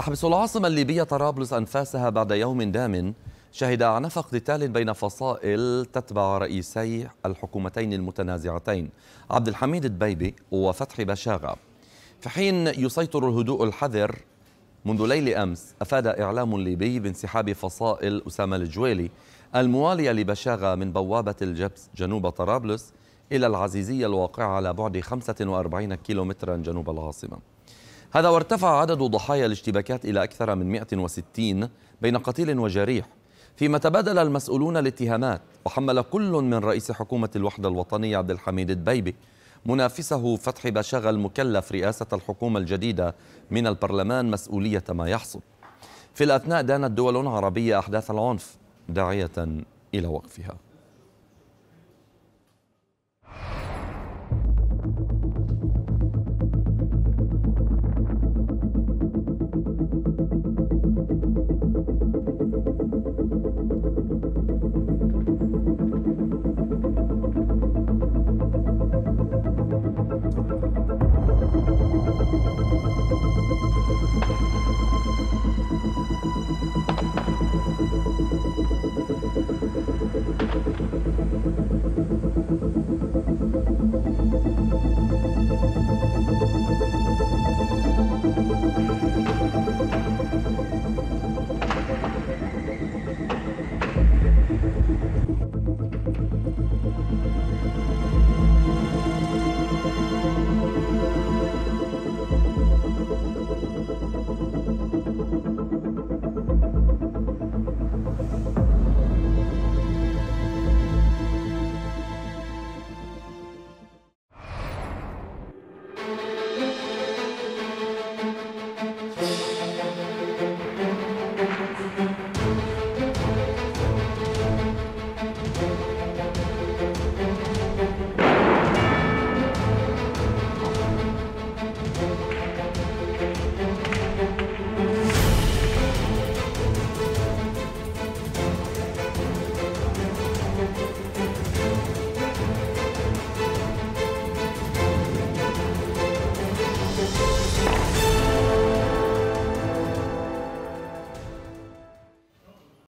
حبس العاصمة الليبية طرابلس أنفاسها بعد يوم دام شهد أعنف اقتتال بين فصائل تتبع رئيسي الحكومتين المتنازعتين. عبد الحميد الدبيبي وفتحي بشاغة. في حين يسيطر الهدوء الحذر منذ ليل أمس أفاد إعلام ليبي بانسحاب فصائل أسامة الجويلي الموالية لبشاغة من بوابة الجبس جنوب طرابلس إلى العزيزية الواقعة على بعد 45 كيلومترا جنوب العاصمة. هذا وارتفع عدد ضحايا الاشتباكات إلى أكثر من 160 بين قتيل وجريح فيما تبادل المسؤولون الاتهامات وحمل كل من رئيس حكومة الوحدة الوطنية عبد الحميد الدبيبي منافسه فتحي بشغل المكلف رئاسة الحكومة الجديدة من البرلمان مسؤولية ما يحصل. في الأثناء دانت دول عربية أحداث العنف داعية إلى وقفها.